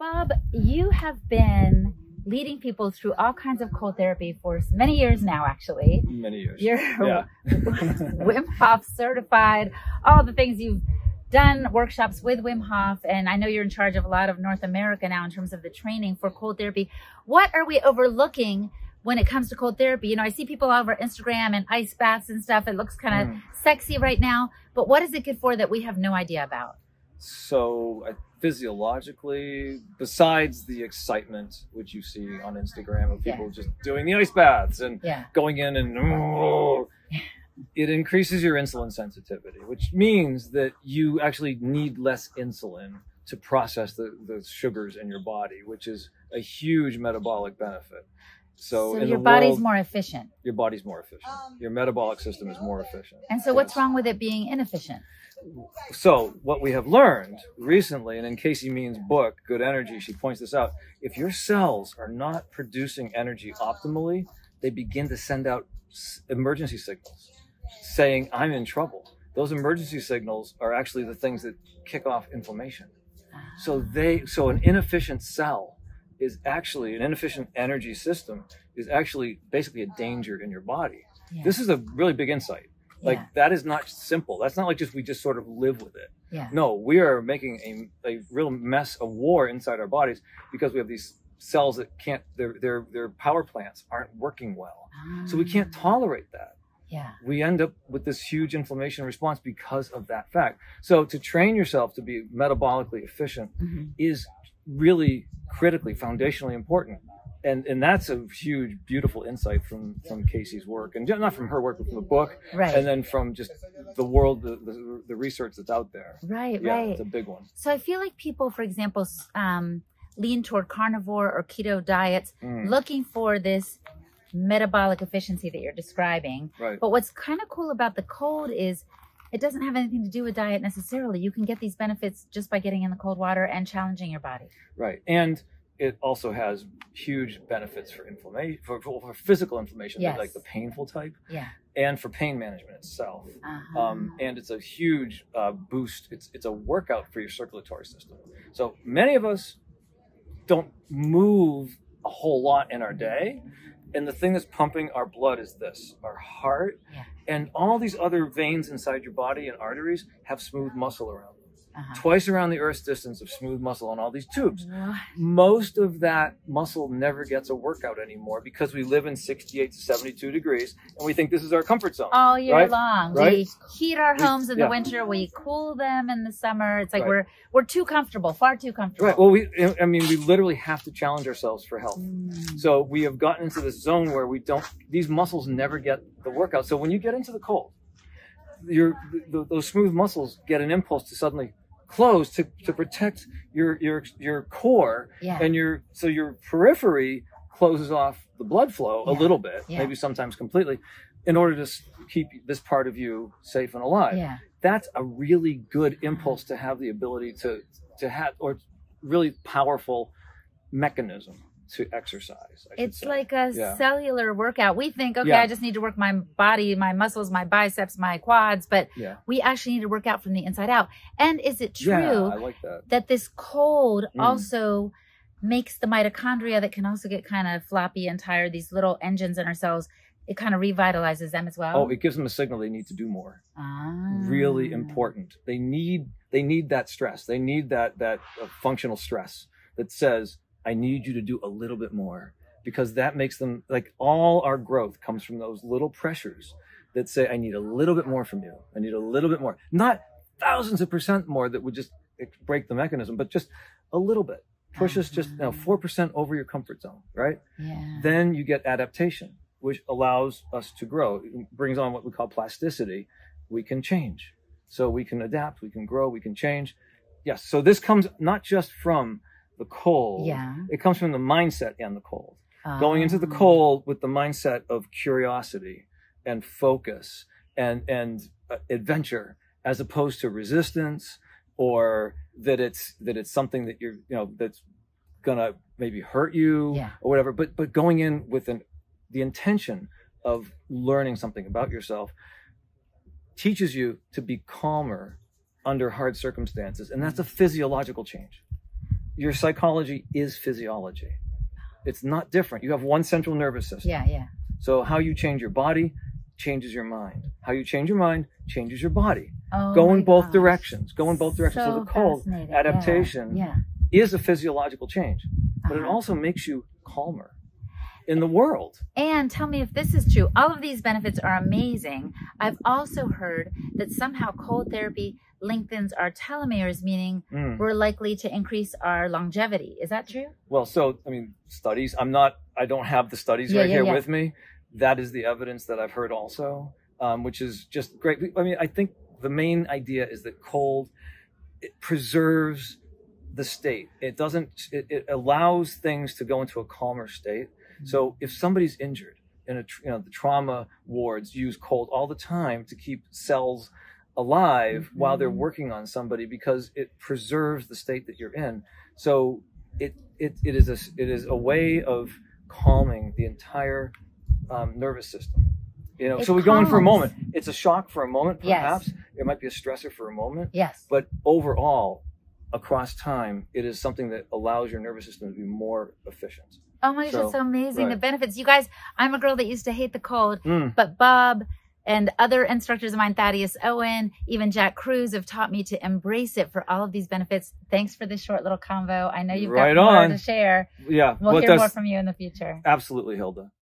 Bob, you have been leading people through all kinds of cold therapy for many years now, actually. Many years. You're Yeah. Wim Hof certified, all the things you've done workshops with Wim Hof, and I know you're in charge of a lot of North America now in terms of the training for cold therapy. What are we overlooking when it comes to cold therapy? You know, I see people all over Instagram and ice baths and stuff. It looks kind of Mm. sexy right now, but what is it good for that we have no idea about? So uh, physiologically, besides the excitement which you see on Instagram of people Yeah. just doing the ice baths and Yeah. going in and oh, it increases your insulin sensitivity, which means that you actually need less insulin to process the, the sugars in your body, which is a huge metabolic benefit. So, So, your body's world, more efficient. your body's more efficient. Um, your metabolic system is more efficient. And so what's Yes. wrong with it being inefficient? So what we have learned recently, and in Casey Means' book, Good Energy, she points this out. If your cells are not producing energy optimally, they begin to send out emergency signals saying, I'm in trouble. Those emergency signals are actually the things that kick off inflammation. Ah. So they, so an inefficient cell is actually an inefficient energy system is actually basically a danger in your body. Yeah. This is a really big insight. Like yeah. that is not simple. That's not like just we just sort of live with it. Yeah. No, we are making a, a real mess of war inside our bodies because we have these cells that can't their their their power plants aren't working well. So we can't Ah, tolerate that. Yeah. We end up with this huge inflammation response because of that fact. So to train yourself to be metabolically efficient Mhm. is really critically foundationally important. And and that's a huge beautiful insight from from Casey's work and not from her work but from the book Right. and then from just the world the, the, the research that's out there. right. Yeah, right. it's a big one. So I feel like people, for example, um, lean toward carnivore or keto diets, Mm, looking for this metabolic efficiency that you're describing. right. But what's kind of cool about the cold is it doesn't have anything to do with diet necessarily. You can get these benefits just by getting in the cold water and challenging your body. Right. And it also has huge benefits for inflammation, for, for, physical inflammation, Yes. like the painful type, Yeah. and for pain management itself. Uh-huh. Um, and it's a huge uh, boost. It's it's a workout for your circulatory system. So many of us don't move a whole lot in our day, and the thing that's pumping our blood is this: our heart, Yeah. and all these other veins inside your body and arteries have smooth muscle around them. Uh-huh. Twice around the Earth's distance of smooth muscle on all these tubes What? most of that muscle never gets a workout anymore because we live in 68 to 72 degrees and we think this is our comfort zone. All year Right? long, Right? we heat our We- homes in yeah. the winter. We cool them in the summer. It's like Right. we're we're too comfortable, far too comfortable. Right. Well, we, I mean, we literally have to challenge ourselves for health. Mm. So we have gotten into this zone where we don't, these muscles never get the workout. So when you get into the cold, your, th those smooth muscles get an impulse to suddenly close to, to protect your, your, your core yeah. and your so your periphery closes off the blood flow a little bit Yeah. maybe sometimes completely in order to keep this part of you safe and alive yeah. that's a really good impulse to have the ability to to have or really powerful mechanism to exercise I It's like a Yeah. cellular workout. We think, okay, Yeah. I just need to work my body, my muscles, my biceps, my quads, but yeah we actually need to work out from the inside out. And is it true like that that this cold Mm. also makes the mitochondria that can also get kind of floppy and tired, these little engines in our cells, it kind of revitalizes them as well? oh it gives them a signal they need to do more Ah. really important. They need they need that stress. They need that that uh, functional stress that says I need you to do a little bit more because that makes them like all our growth comes from those little pressures that say I need a little bit more from you. I need a little bit more. Not thousands of percent more that would just break the mechanism, but just a little bit. Push us just you know, mm-hmm. 4% over your comfort zone, right? Yeah. then you get adaptation, which allows us to grow. It brings on what we call plasticity. We can change. So we can adapt, we can grow, we can change. Yes. So this comes not just from the cold. Yeah. It comes from the mindset and the cold. Going into the Ah. cold with the mindset of curiosity and focus and and uh, adventure as opposed to resistance or that it's that it's something that you're you know that's gonna maybe hurt you Yeah. or whatever but but going in with an the intention of learning something about yourself teaches you to be calmer under hard circumstances and that's a physiological change your psychology is physiology. It's not different. You have one central nervous system. Yeah, yeah. So how you change your body changes your mind. How you change your mind changes your body. Oh Go in both gosh. directions. Go in both directions. So, So the cold fascinating. Yeah, adaptation Yeah. is a physiological change, but it Uh-huh. also makes you calmer in the world. And tell me if this is true. All of these benefits are amazing. I've also heard that somehow cold therapy lengthens our telomeres, meaning Mm. we're likely to increase our longevity. Is that true? Well, so I mean, studies. I'm not. I don't have the studies Yeah, right yeah, here yeah. with me. That is the evidence that I've heard also, um, which is just great. I mean, I think the main idea is that cold it preserves the state. It doesn't. It, it allows things to go into a calmer state. So if somebody's injured in a, you know, the trauma wards use cold all the time to keep cells alive while they're Mhm. working on somebody because it preserves the state that you're in. So it it, it is a it is a way of calming the entire um, nervous system. You know, It so we go in for a moment. It's a shock for a moment, Yes. perhaps. It might be a stressor for a moment, Yes. but overall, across time, it is something that allows your nervous system to be more efficient. Oh my gosh, So, that's so amazing. The benefits. You guys, I'm a girl that used to hate the cold, Mm. but Bob and other instructors of mine, Thaddeus Owen, even Jack Kruse, have taught me to embrace it for all of these benefits. Thanks for this short little convo. I know you've Right got more on. to share. Yeah, We'll hear more from you in the future. absolutely, Hilda.